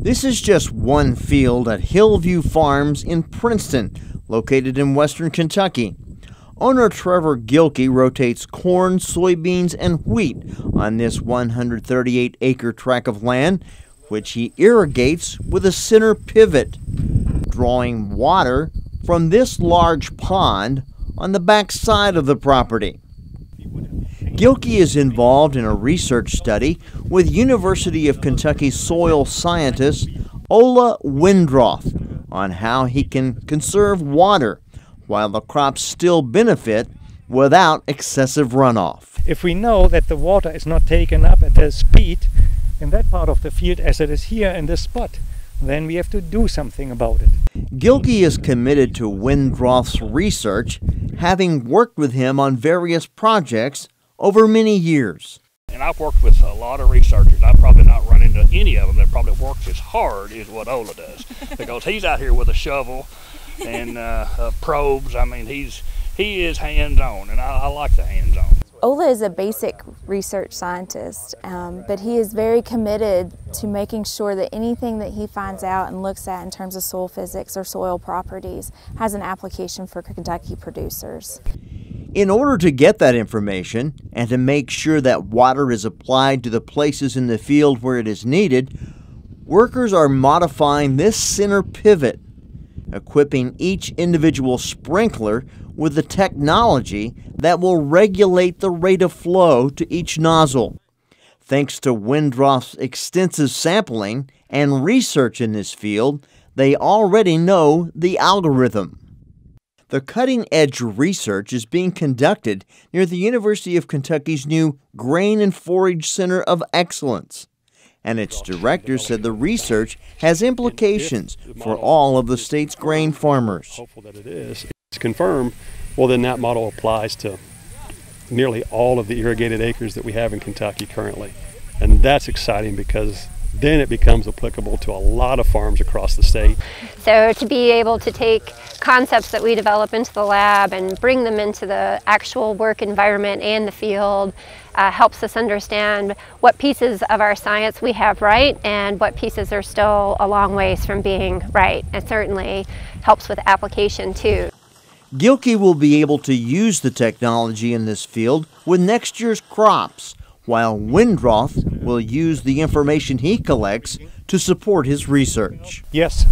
This is just one field at Hillview Farms in Princeton, located in western Kentucky. Owner Trevor Gilkey rotates corn, soybeans, and wheat on this 138 acre tract of land, which he irrigates with a center pivot, drawing water from this large pond on the back side of the property. Gilkey is involved in a research study with University of Kentucky soil scientist Ole Wendroth on how he can conserve water while the crops still benefit without excessive runoff. If we know that the water is not taken up at the speed in that part of the field as it is here in this spot, then we have to do something about it. Gilkey is committed to Wendroth's research, having worked with him on various projects over many years. And I've worked with a lot of researchers. I've probably not run into any of them that probably works as hard as what Ole does because he's out here with a shovel and uh, uh, probes. I mean, he's he is hands-on, and I, I like the hands-on. Ole is a basic research scientist, um, but he is very committed to making sure that anything that he finds out and looks at in terms of soil physics or soil properties has an application for Kentucky producers. In order to get that information and to make sure that water is applied to the places in the field where it is needed, workers are modifying this center pivot, equipping each individual sprinkler with the technology that will regulate the rate of flow to each nozzle. Thanks to Wendroth's extensive sampling and research in this field, they already know the algorithm. The cutting edge research is being conducted near the University of Kentucky's new Grain and Forage Center of Excellence. And its director said the research has implications for all of the state's grain farmers. Hopeful that it is. It's confirmed, well, then that model applies to nearly all of the irrigated acres that we have in Kentucky currently. And that's exciting because then it becomes applicable to a lot of farms across the state. So to be able to take concepts that we develop into the lab and bring them into the actual work environment and the field uh, helps us understand what pieces of our science we have right and what pieces are still a long ways from being right. It certainly helps with application too. Gilkey will be able to use the technology in this field with next year's crops while Wendroth will use the information he collects to support his research. Yes,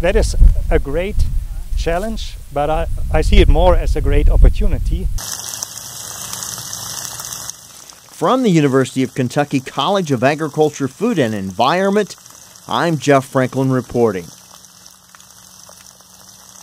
that is a great challenge, but I, I see it more as a great opportunity. From the University of Kentucky College of Agriculture, Food and Environment, I'm Jeff Franklin reporting.